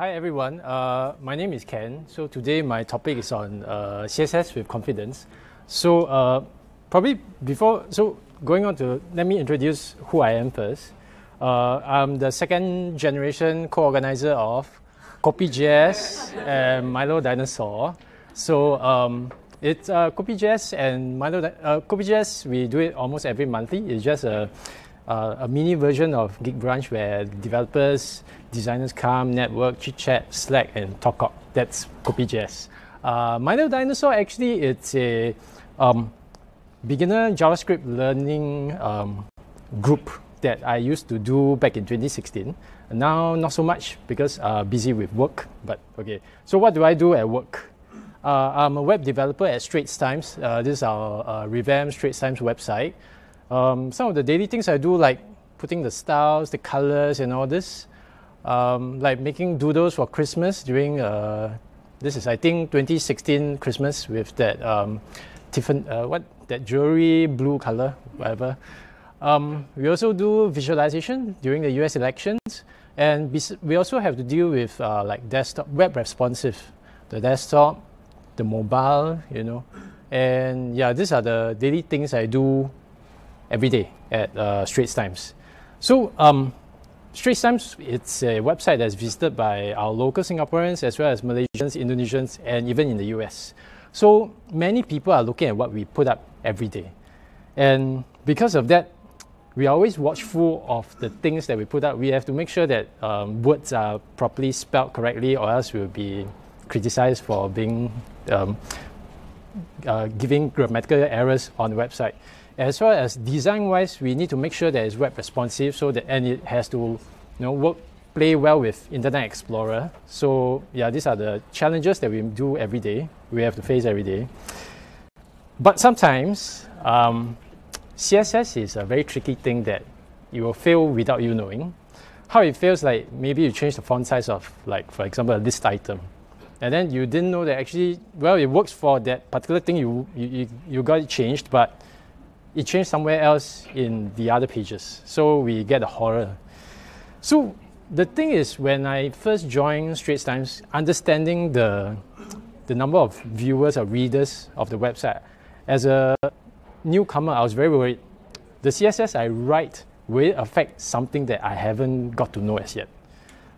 Hi everyone, uh, my name is Ken. So today my topic is on uh, CSS with confidence. So uh, probably before, so going on to, let me introduce who I am first. Uh, I'm the second generation co-organizer of KopiJS and Milo Dinosaur. So um, it's uh, KopiJS and Milo, uh, KopiJS, we do it almost every monthly. It's just a uh, a mini version of Geekbrunch where developers, designers come, network, chit chat, Slack, and talk up. That's KopiJS. Uh, Milo Dinosaur actually it's a um, beginner JavaScript learning um, group that I used to do back in 2016. Now not so much because uh, busy with work. But okay, so what do I do at work? Uh, I'm a web developer at Straits Times. Uh, this is our uh, revamped Straits Times website. Um, some of the daily things I do, like putting the styles, the colors, and all this, um, like making doodles for Christmas during uh, this is I think 2016 Christmas with that um, Tiffany uh, what that jewelry blue color, whatever. Um, we also do visualization during the U.S. elections, and we also have to deal with uh, like desktop web responsive, the desktop, the mobile, you know, and yeah, these are the daily things I do every day at uh, Straits Times. So um, Straits Times, it's a website that's visited by our local Singaporeans as well as Malaysians, Indonesians, and even in the US. So many people are looking at what we put up every day. And because of that, we are always watchful of the things that we put up. We have to make sure that um, words are properly spelled correctly, or else we'll be criticized for being um, uh, giving grammatical errors on the website. As well as design-wise, we need to make sure that it's web responsive so that and it has to you know work play well with Internet Explorer. So yeah, these are the challenges that we do every day. We have to face every day. But sometimes um, CSS is a very tricky thing that you will fail without you knowing. How it feels like maybe you change the font size of like for example a list item. And then you didn't know that actually well it works for that particular thing you you, you got it changed, but it changed somewhere else in the other pages. So we get a horror. So the thing is, when I first joined Straits Times, understanding the, the number of viewers or readers of the website, as a newcomer, I was very worried. The CSS I write will affect something that I haven't got to know as yet.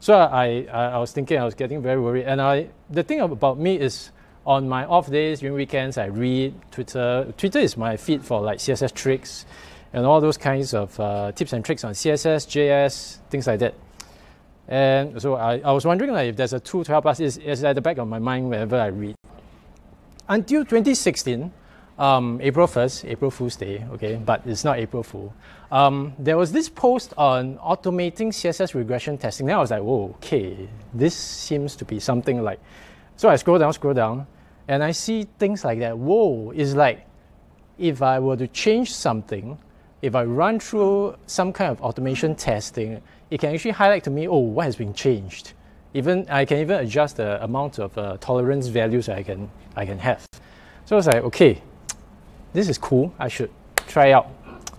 So I, I, I was thinking, I was getting very worried. And I, the thing about me is, on my off days during weekends, I read Twitter. Twitter is my feed for like CSS tricks and all those kinds of uh, tips and tricks on CSS, JS, things like that. And so I, I was wondering like, if there's a tool to help us. It's at the back of my mind whenever I read. Until 2016, um, April 1st, April Fool's Day, okay, but it's not April Fool. Um, there was this post on automating CSS regression testing. Then I was like, whoa, okay, this seems to be something like so I scroll down, scroll down, and I see things like that. Whoa, it's like if I were to change something, if I run through some kind of automation testing, it can actually highlight to me, oh, what has been changed. Even I can even adjust the amount of uh, tolerance values I can I can have. So I was like, okay, this is cool. I should try out.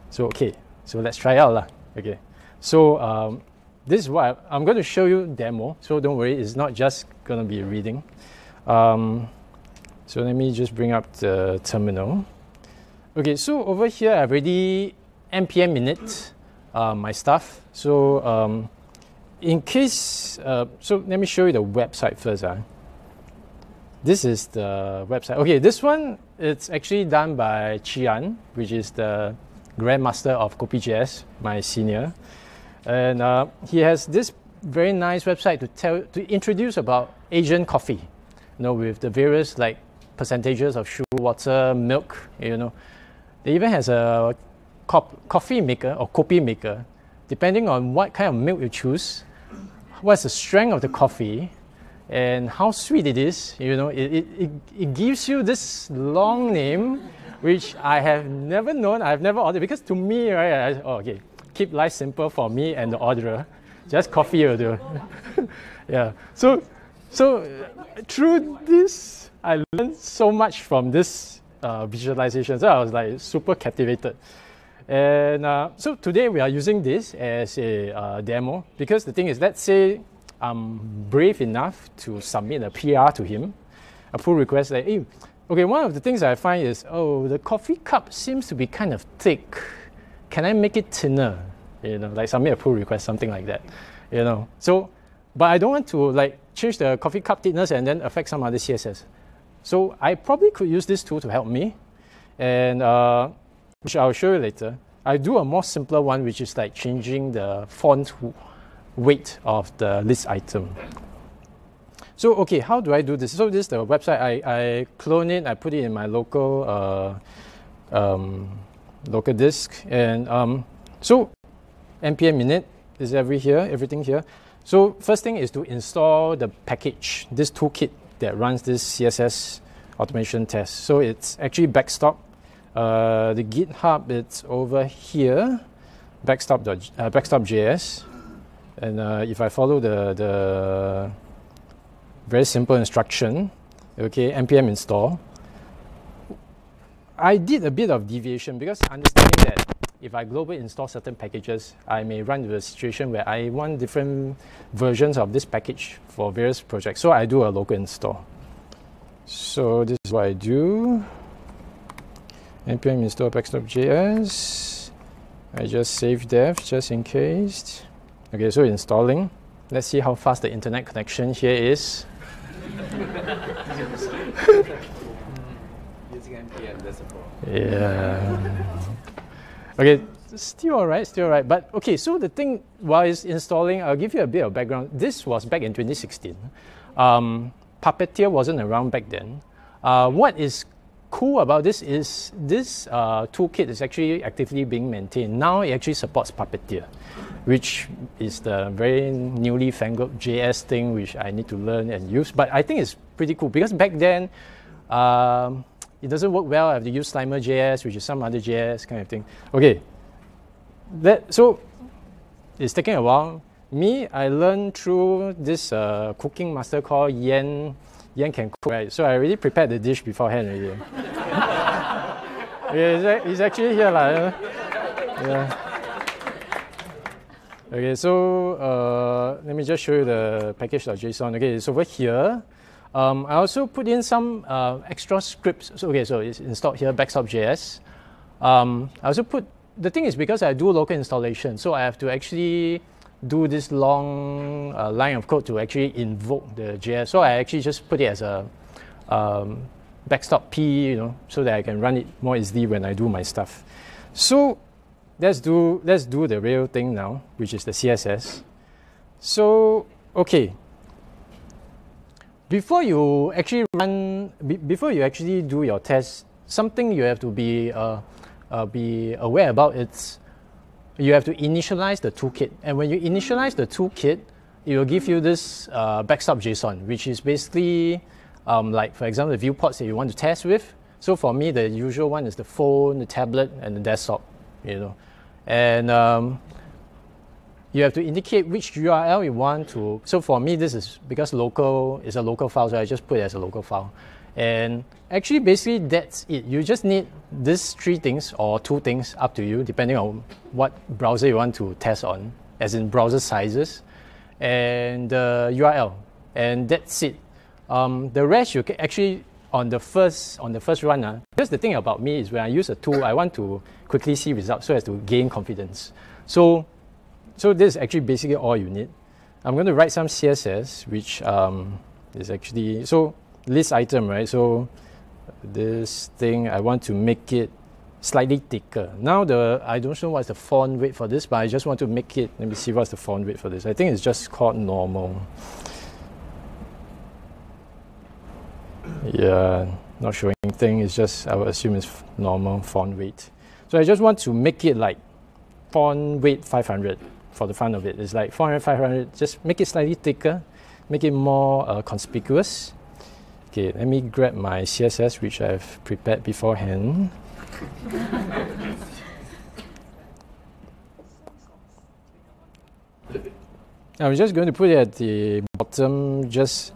So okay, so let's try out lah. Okay, so um, this is why I, am going to show you demo. So don't worry, it's not just going to be reading. Um, so let me just bring up the terminal. Okay, so over here I've already npm init uh, my stuff. So um, in case, uh, so let me show you the website first. Uh. This is the website. Okay, this one, it's actually done by Chee Aun, which is the grandmaster of KopiJS, my senior. And uh, he has this very nice website to tell, to introduce about Asian coffee you know, with the various like percentages of sugar, water, milk, you know. They even has a coffee maker or kopi maker, depending on what kind of milk you choose, what's the strength of the coffee, and how sweet it is. You know, it, it, it, it gives you this long name, which I have never known, I've never ordered, because to me, right, I, oh, okay, keep life simple for me and the orderer. Just coffee will do. yeah. So so through this, I learned so much from this uh, visualization. So I was like super captivated. And uh, so today we are using this as a uh, demo because the thing is, let's say I'm brave enough to submit a PR to him, a pull request that, hey, okay, one of the things I find is, oh, the coffee cup seems to be kind of thick. Can I make it thinner? You know, like submit a pull request, something like that. You know, so, but I don't want to like change the coffee cup thickness and then affect some other CSS. So I probably could use this tool to help me, and uh, which I'll show you later. I do a more simpler one, which is like changing the font weight of the list item. So, okay, how do I do this? So this is the website. I, I clone it, I put it in my local uh, um, local disk. And um, so npm init is every here, everything here. So first thing is to install the package, this toolkit that runs this CSS automation test. So it's actually backstop. Uh, the GitHub, it's over here, backstop, uh, backstop.js. And uh, if I follow the, the very simple instruction, okay, npm install, I did a bit of deviation because understanding that if I globally install certain packages, I may run into a situation where I want different versions of this package for various projects. So I do a local install. So this is what I do. npm install backstop.js. I just save dev just in case. Okay, so installing. Let's see how fast the internet connection here is. yeah. Okay, still alright, still alright. But okay, so the thing while it's installing, I'll give you a bit of background. This was back in 2016. Um, Puppeteer wasn't around back then. Uh, what is cool about this is this uh, toolkit is actually actively being maintained. Now it actually supports Puppeteer which is the very newly fangled JS thing which I need to learn and use. But I think it's pretty cool because back then um, it doesn't work well. I have to use Slimer JS, which is some other JS kind of thing. Okay, that, so it's taking a while. Me, I learned through this uh, cooking master called Yan. Yan can cook, right? So I already prepared the dish beforehand already. yeah, it's, actually here, lah. Yeah. Okay, so uh, let me just show you the package.json. Okay, it's over here. Um, I also put in some uh, extra scripts. So, okay, so it's installed here, backstop.js. Um, I also put, the thing is because I do local installation, so I have to actually do this long uh, line of code to actually invoke the JS. So I actually just put it as a um, backstop P, you know, so that I can run it more easily when I do my stuff. So let's do let's do the real thing now, which is the CSS. So okay, before you actually run, be, before you actually do your test, something you have to be uh, uh, be aware about it's you have to initialize the toolkit, and when you initialize the toolkit, it will give you this uh, backstop JSON, which is basically um, like for example the viewports that you want to test with. So for me, the usual one is the phone, the tablet, and the desktop. You know, and um, you have to indicate which URL you want to. So for me, this is because local is a local file, so I just put it as a local file. And actually, basically, that's it. You just need these three things or two things up to you, depending on what browser you want to test on, as in browser sizes and the URL. And that's it. Um, the rest you can actually on the first on the first run, uh, because the thing about me is when I use a tool, I want to quickly see results so as to gain confidence. So, so this is actually basically all you need. I'm going to write some CSS, which um, is actually so list item, right? So this thing I want to make it slightly thicker. Now the I don't know what's the font weight for this, but I just want to make it. Let me see what's the font weight for this. I think it's just called normal. Yeah, not showing anything. It's just, I would assume it's normal font weight. So I just want to make it like font weight 500 for the fun of it. It's like 400, 500. Just make it slightly thicker, make it more uh, conspicuous. Okay, let me grab my CSS, which I've prepared beforehand. I'm just going to put it at the bottom, just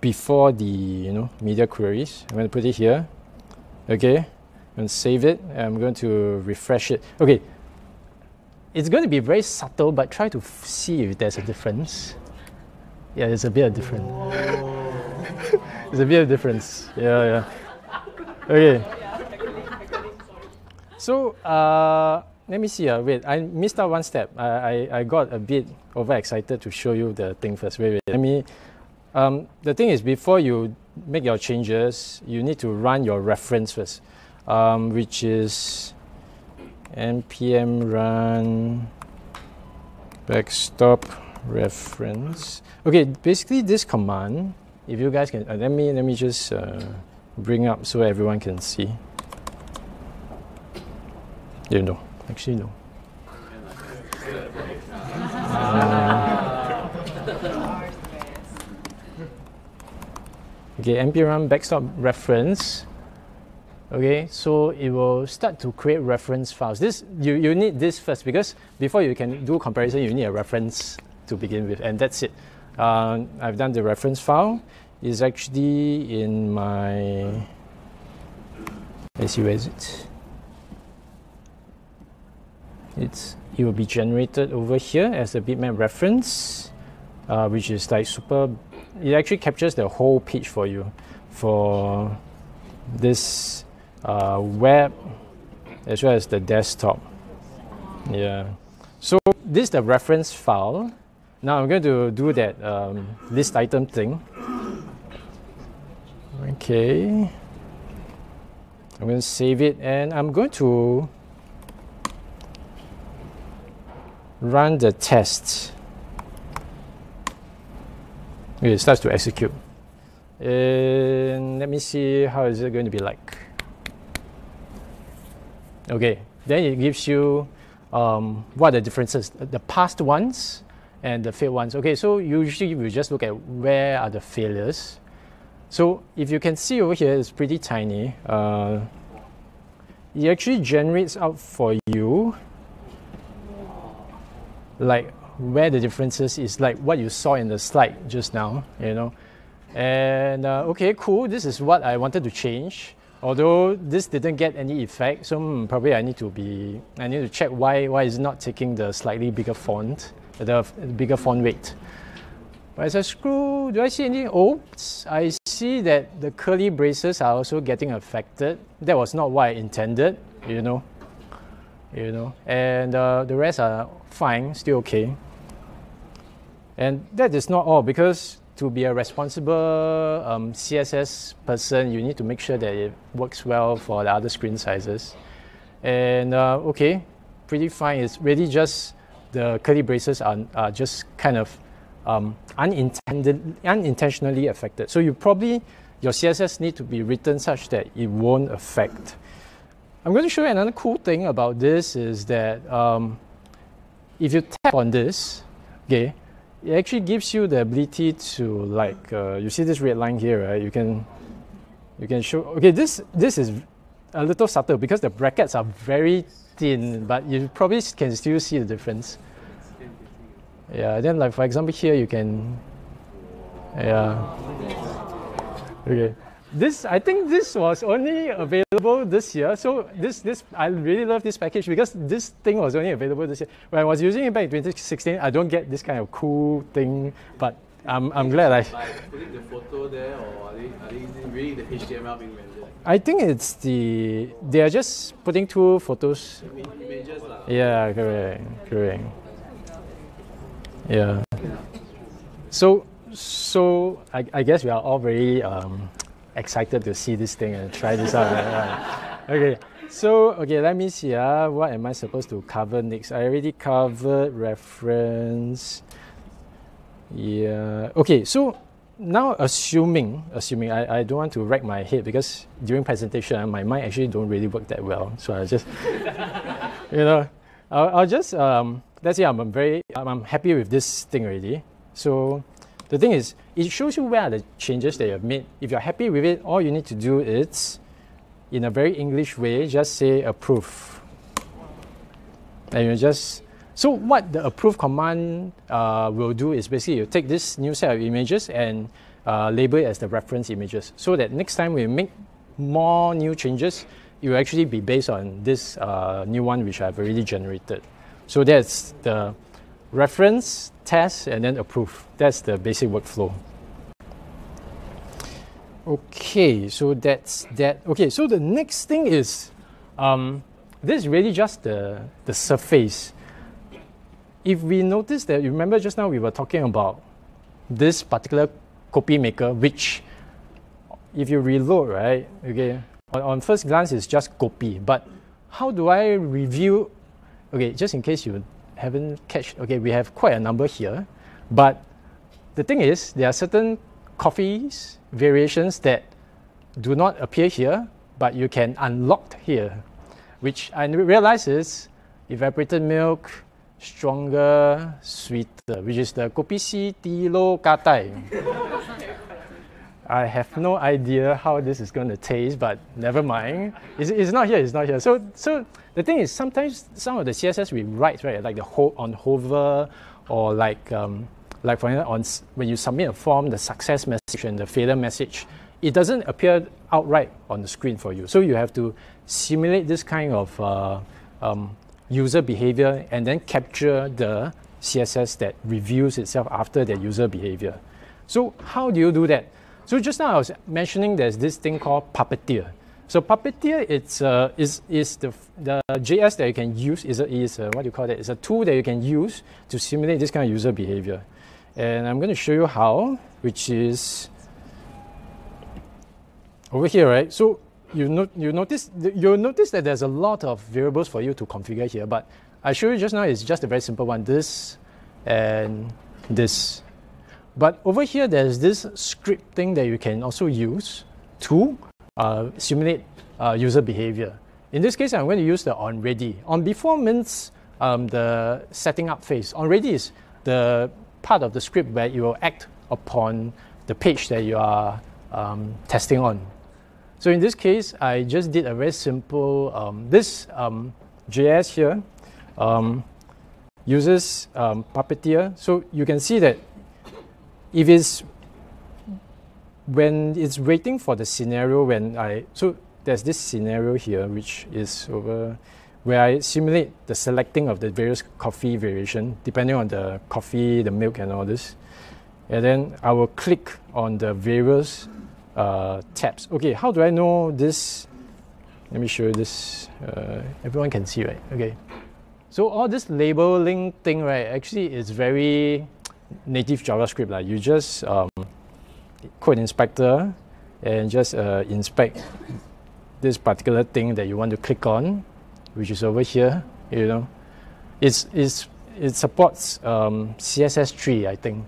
before the you know media queries. I'm going to put it here. Okay, to save it. I'm going to refresh it. Okay, it's going to be very subtle, but try to see if there's a difference. Yeah, it's a bit of different. it's a bit of difference. Yeah, yeah. Okay. So uh, let me see. Uh, wait, I missed out one step. I, I, I got a bit overexcited to show you the thing first. Wait, wait. Let me. Um, the thing is, before you make your changes, you need to run your reference first, um, which is npm run backstop reference. Okay, basically this command, if you guys can, uh, let me let me just uh, bring up so everyone can see. You know, actually no. Uh, okay, npm run backstop reference. Okay, so it will start to create reference files. This you, you need this first because before you can do comparison, you need a reference to begin with, and that's it. Uh, I've done the reference file. It's actually in my. Let's see where is it. It's it will be generated over here as a bitmap reference, uh, which is like super. It actually captures the whole page for you, for this uh, web as well as the desktop. Yeah. So this is the reference file. Now I'm going to do that um, list item thing. Okay. I'm going to save it and I'm going to run the test. Okay, it starts to execute. And let me see how is it going to be like. Okay, then it gives you um, what are the differences, the past ones and the failed ones. Okay, so usually we just look at where are the failures. So if you can see over here, it's pretty tiny. Uh, it actually generates out for you like where the differences is like what you saw in the slide just now, you know. And uh, okay, cool, this is what I wanted to change although this didn't get any effect, so hmm, probably I need to be, I need to check why, why is not taking the slightly bigger font, the bigger font weight. But as I scroll, do I see any? Oops, I see that the curly braces are also getting affected. That was not what I intended, you know. You know, and uh, the rest are fine, still okay. And that is not all because to be a responsible um, CSS person, you need to make sure that it works well for the other screen sizes. And uh, okay, pretty fine. It's really just the curly braces are, are just kind of um, unintended, unintentionally affected. So you probably, your CSS need to be written such that it won't affect. I'm going to show you another cool thing about this is that um, if you tap on this, okay, it actually gives you the ability to like uh, you see this red line here right? You can you can show okay this this is a little subtle because the brackets are very thin but you probably can still see the difference. Yeah then like for example here you can yeah. Okay this I think this was only available this year. So this this I really love this package because this thing was only available this year. When I was using it back in 2016, I don't get this kind of cool thing, but I'm, I'm glad I. Like putting the photo there, or are they, are they really the HTML being rendered? I think it's the they are just putting two photos. Images lah. Yeah, correct, correct. Yeah. So so I, I guess we are all very um, excited to see this thing and try this out. okay, so okay, let me see. Uh, what am I supposed to cover next? I already covered reference. Yeah. Okay, so now assuming assuming I, I don't want to wreck my head because during presentation uh, my mind actually don't really work that well. So I just you know I'll, I'll just um, let's say I'm, very I'm happy with this thing already. So the thing is, it shows you where are the changes that you have made. If you're happy with it, all you need to do is, in a very English way, just say approve. And you just, so what the approve command uh, will do is basically you take this new set of images and uh, label it as the reference images so that next time we make more new changes, it will actually be based on this uh, new one which I've already generated. So that's the reference, test, and then approve. That's the basic workflow. Okay, so that's that. Okay, so the next thing is um, this is really just the, the surface. If we notice that, you remember just now we were talking about this particular kopi maker, which if you reload, right, okay, on, on first glance it's just copy, but how do I review? Okay, just in case you haven't catch, okay, we have quite a number here, but the thing is, there are certain coffees variations that do not appear here, but you can unlock here, which I realize is evaporated milk, stronger, sweeter, which is the kopi si tilo katai. I have no idea how this is going to taste, but never mind. It's, it's not here, it's not here. So, so the thing is, sometimes some of the CSS we write, right, like the ho- on hover or like, um, like for example, on, when you submit a form, the success message and the failure message, it doesn't appear outright on the screen for you. So you have to simulate this kind of uh, um, user behavior and then capture the CSS that reviews itself after the user behavior. So how do you do that? So just now I was mentioning there's this thing called Puppeteer. So Puppeteer it's, uh, is, is the, the JS that you can use, is, a, is a, what do you call it? It's a tool that you can use to simulate this kind of user behavior. And I'm going to show you how, which is over here, right? So you, no, you notice you'll notice that there's a lot of variables for you to configure here, but I show you just now is just a very simple one, this and this. But over here, there's this script thing that you can also use to uh, simulate uh, user behavior. In this case, I'm going to use the on ready. On before means um, the setting up phase. On ready is the part of the script where you will act upon the page that you are um, testing on. So in this case, I just did a very simple, um, this um, JS here um, uses um, Puppeteer. So you can see that if it's, when it's waiting for the scenario when I, so there's this scenario here which is over, where I simulate the selecting of the various coffee variation depending on the coffee, the milk and all this. And then I will click on the various uh, tabs. Okay, how do I know this? Let me show you this. Uh, everyone can see, right? Okay. So all this labeling thing, right, actually is very native JavaScript. Like you just um, code inspector and just uh, inspect this particular thing that you want to click on, which is over here. You know, it's, it's, it supports um, CSS3, I think.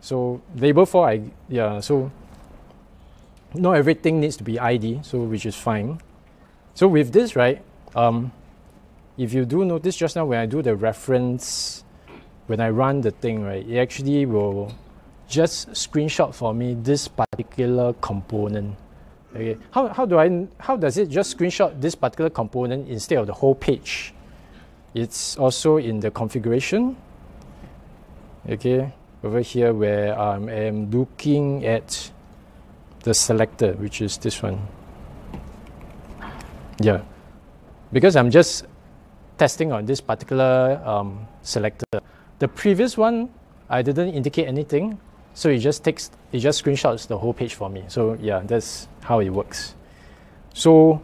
So label for I yeah. So not everything needs to be ID, so which is fine. So with this, right, um, if you do notice just now when I do the reference, when I run the thing, right, it actually will just screenshot for me this particular component. Okay, how, how do I, how does it just screenshot this particular component instead of the whole page? It's also in the configuration. Okay, over here where I am looking at the selector, which is this one. Yeah, because I'm just testing on this particular um, selector. The previous one, I didn't indicate anything, so it just takes, it just screenshots the whole page for me. So yeah, that's how it works. So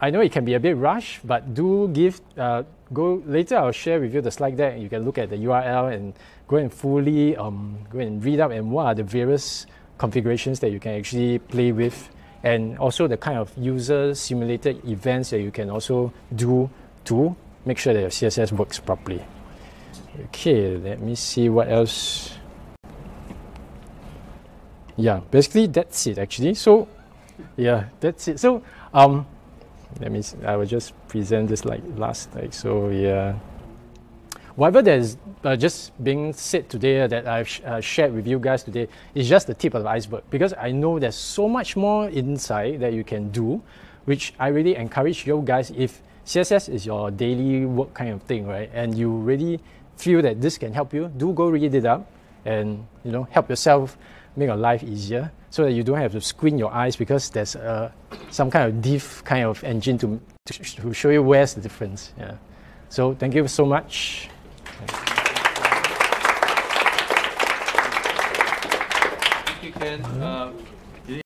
I know it can be a bit rushed, but do give, uh, go later I'll share with you the slide deck. You can look at the URL and go and fully um, go and read up and what are the various configurations that you can actually play with and also the kind of user simulated events that you can also do to make sure that your CSS works properly. Okay, let me see what else. Yeah, basically that's it actually. So yeah, that's it. So um, let me, I will just present this like last like, so yeah whatever that is uh, just being said today uh, that I've sh- uh, shared with you guys today is just the tip of the iceberg because I know there's so much more inside that you can do, which I really encourage you guys if CSS is your daily work kind of thing, right? And you really feel that this can help you, do go read it up and you know help yourself make your life easier so that you don't have to squint your eyes because there's uh, some kind of diff kind of engine to, to show you where's the difference. Yeah. So thank you so much. Thank you, Ken. Uh,